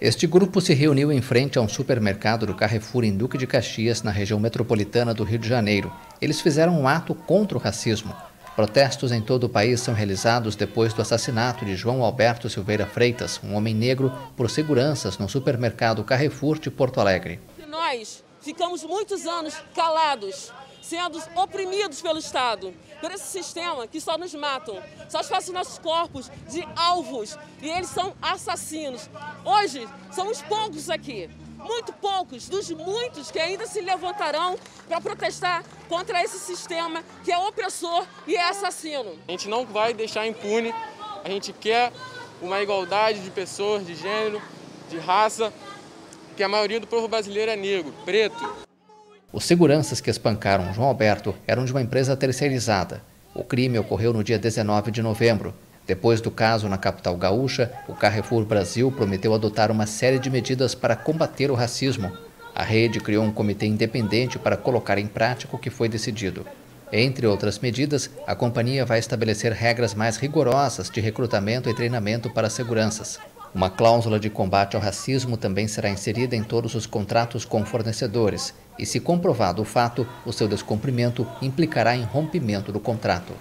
Este grupo se reuniu em frente a um supermercado do Carrefour em Duque de Caxias, na região metropolitana do Rio de Janeiro. Eles fizeram um ato contra o racismo. Protestos em todo o país são realizados depois do assassinato de João Alberto Silveira Freitas, um homem negro, por seguranças no supermercado Carrefour de Porto Alegre. Nós ficamos muitos anos calados, sendo oprimidos pelo Estado, por esse sistema que só nos matam, só faz nossos corpos de alvos e eles são assassinos. Hoje somos poucos aqui, muito poucos dos muitos que ainda se levantarão para protestar contra esse sistema que é opressor e é assassino. A gente não vai deixar impune, a gente quer uma igualdade de pessoas, de gênero, de raça, que a maioria do povo brasileiro é negro, preto. Os seguranças que espancaram João Alberto eram de uma empresa terceirizada. O crime ocorreu no dia 19 de novembro. Depois do caso na capital gaúcha, o Carrefour Brasil prometeu adotar uma série de medidas para combater o racismo. A rede criou um comitê independente para colocar em prática o que foi decidido. Entre outras medidas, a companhia vai estabelecer regras mais rigorosas de recrutamento e treinamento para seguranças. Uma cláusula de combate ao racismo também será inserida em todos os contratos com fornecedores, e se comprovado o fato, o seu descumprimento implicará em rompimento do contrato.